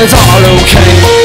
Well, you just laughed it off, it was all okay.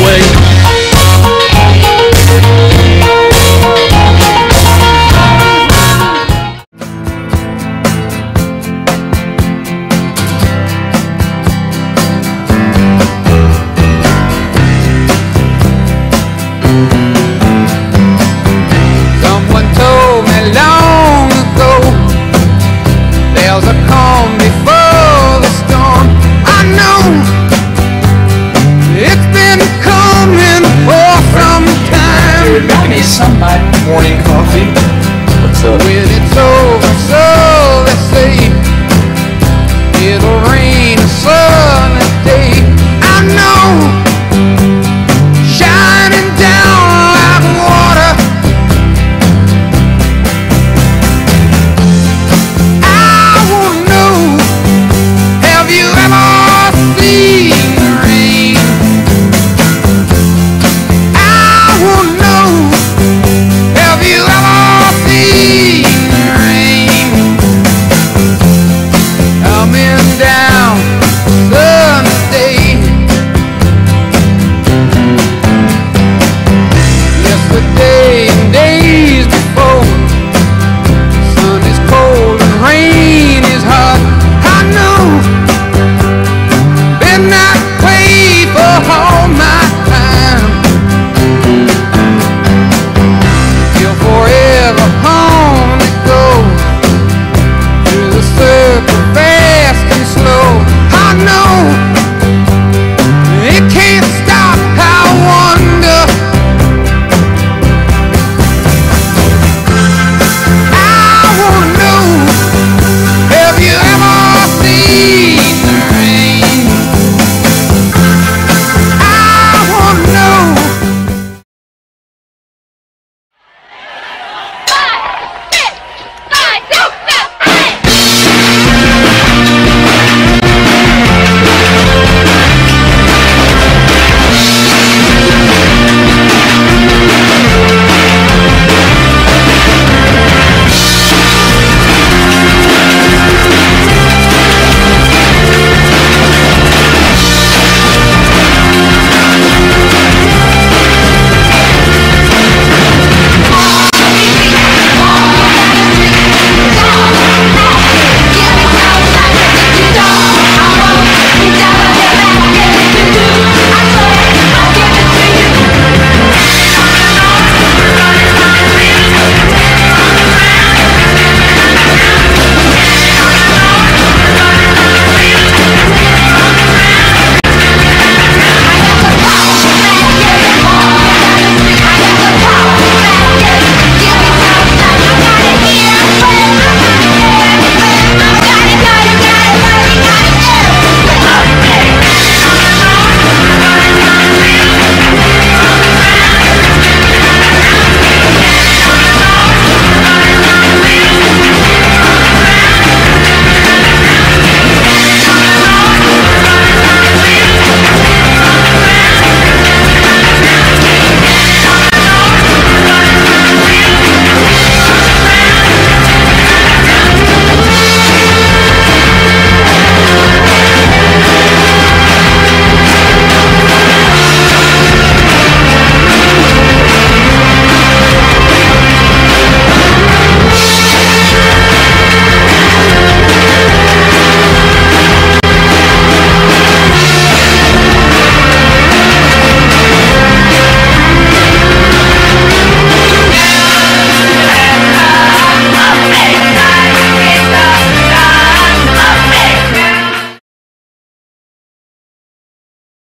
away. Someone told me long ago there's a some might morning coffee. What's up? When it's over, so they say it'll rain a sunny day. I know.